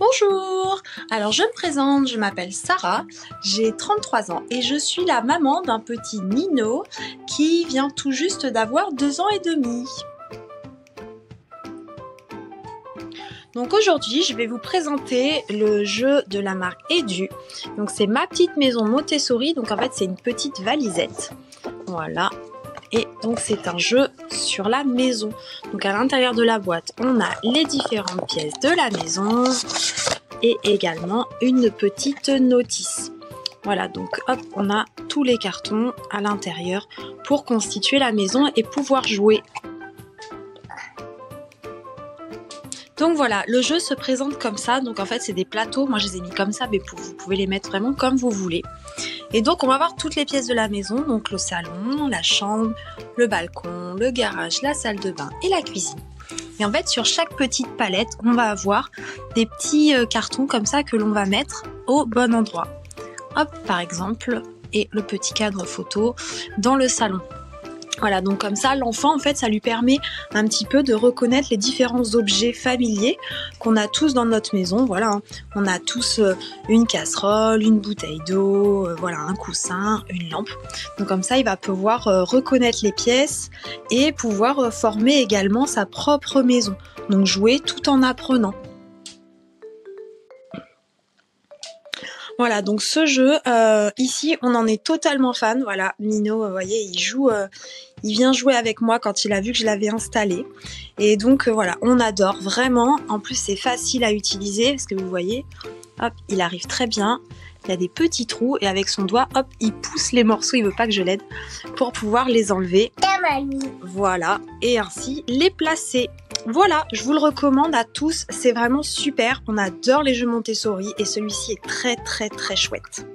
Bonjour Alors je me présente, je m'appelle Sarah, j'ai 33 ans et je suis la maman d'un petit Nino qui vient tout juste d'avoir 2 ans et demi. Donc aujourd'hui, je vais vous présenter le jeu de la marque Edu. Donc c'est ma petite maison Montessori, donc en fait c'est une petite valisette. Voilà. Et donc c'est un jeu sur la maison. Donc à l'intérieur de la boîte, on a les différentes pièces de la maison et également une petite notice. Voilà, donc hop, on a tous les cartons à l'intérieur pour constituer la maison et pouvoir jouer. Donc voilà, le jeu se présente comme ça. Donc en fait, c'est des plateaux. Moi, je les ai mis comme ça, mais vous pouvez les mettre vraiment comme vous voulez. Et donc, on va voir toutes les pièces de la maison. Donc le salon, la chambre, le balcon, le garage, la salle de bain et la cuisine. Et en fait, sur chaque petite palette, on va avoir des petits euh, cartons comme ça que l'on va mettre au bon endroit. Hop, par exemple, et le petit cadre photo dans le salon. Voilà, donc comme ça, l'enfant, en fait, ça lui permet un petit peu de reconnaître les différents objets familiers qu'on a tous dans notre maison. Voilà, hein. on a tous euh, une casserole, une bouteille d'eau, euh, voilà, un coussin, une lampe. Donc comme ça, il va pouvoir euh, reconnaître les pièces et pouvoir former également sa propre maison. Donc jouer tout en apprenant. Voilà, donc ce jeu, euh, ici, on en est totalement fan. Voilà, Nino, vous voyez, il joue, euh, il vient jouer avec moi quand il a vu que je l'avais installé. Et donc, euh, voilà, on adore vraiment. En plus, c'est facile à utiliser parce que vous voyez, hop, il arrive très bien. Il y a des petits trous et avec son doigt, hop, il pousse les morceaux, il veut pas que je l'aide, pour pouvoir les enlever. Voilà, et ainsi les placer. Voilà, je vous le recommande à tous, c'est vraiment super. On adore les jeux Montessori et celui-ci est très très très chouette.